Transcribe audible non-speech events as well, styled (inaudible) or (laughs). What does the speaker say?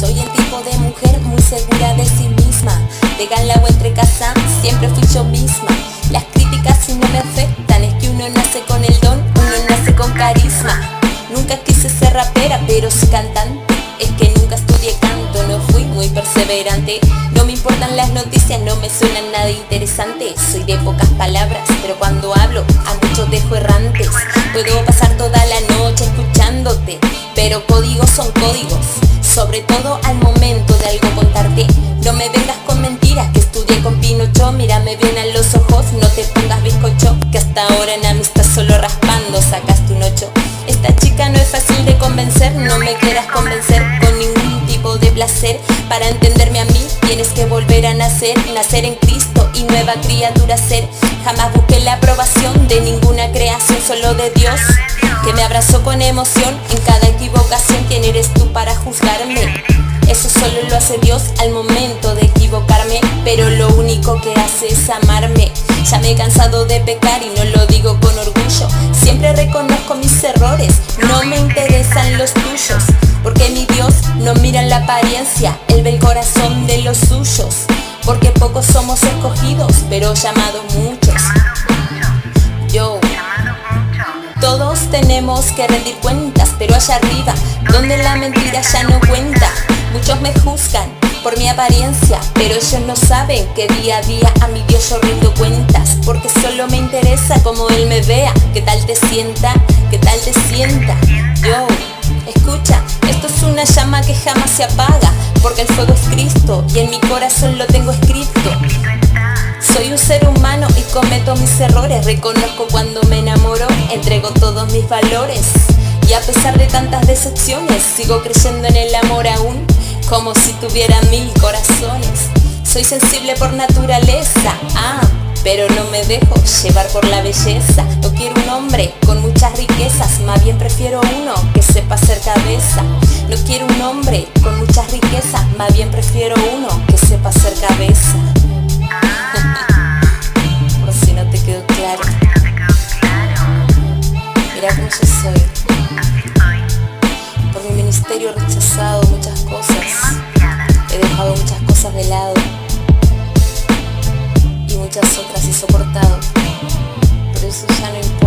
Soy el tipo de mujer muy segura de sí misma. De o entre casa, siempre fui yo misma. Las críticas si no me afectan Es que uno nace con el don, uno nace con carisma. Nunca quise ser rapera, pero sí cantante. Es que nunca estudié canto, no fui muy perseverante. No me importan las noticias, no me suenan nada interesante. Soy de pocas palabras, pero cuando hablo a muchos dejo errantes. Puedo pasar toda Sobre todo al momento de algo contarte. No me vengas con mentiras que estudié con Pinocho. Mírame bien a los ojos, no te pongas bizcocho Que hasta ahora en amistad solo raspando sacaste un ocho Esta chica no es fácil de convencer No me quieras convencer con ningún tipo de placer. Para entenderme a mí tienes que volver a nacer Nacer en Cristo y nueva criatura ser. Jamás busqué la aprobación de ninguna creación, solo de Dios Que me abrazó con emoción juzgarme? Eso solo lo hace Dios al momento de equivocarme Pero lo único que hace es amarme Ya me he cansado de pecar y no lo digo con orgullo Siempre reconozco mis errores, no me interesan los tuyos Porque mi Dios no mira la apariencia, Él ve el corazón de los suyos porque pocos somos escogidos, pero llamados muchos. Yo. Todos tenemos que rendir cuentas, pero allá arriba, donde la mentira ya no cuenta, muchos me juzgan por mi apariencia, pero ellos no saben que día a día a mi Dios yo rindo cuentas, porque solo me interesa como Él me vea, qué tal te sienta, qué tal te sienta. Yo, escucha, esto es una llama que jamás se apaga, porque el fuego es Cristo y en mi corazón lo tengo escrito. Soy un ser humano y cometo mis errores, reconozco cuando me enamoro, entrego todos mis valores. Y a pesar de tantas decepciones, sigo creyendo en el amor aún, como si tuviera mil corazones. Soy sensible por naturaleza, ah, pero no me dejo llevar por la belleza. No quiero un hombre con muchas riquezas, más bien prefiero uno que sepa hacer cabeza. No quiero un hombre con muchas riquezas, más bien prefiero uno que sepa hacer cabeza. (laughs) por si no te quedó claro. Mira cómo yo soy. He rechazado muchas cosas. He dejado muchas cosas de lado. Muchas otras he soportado, pero eso ya no importa,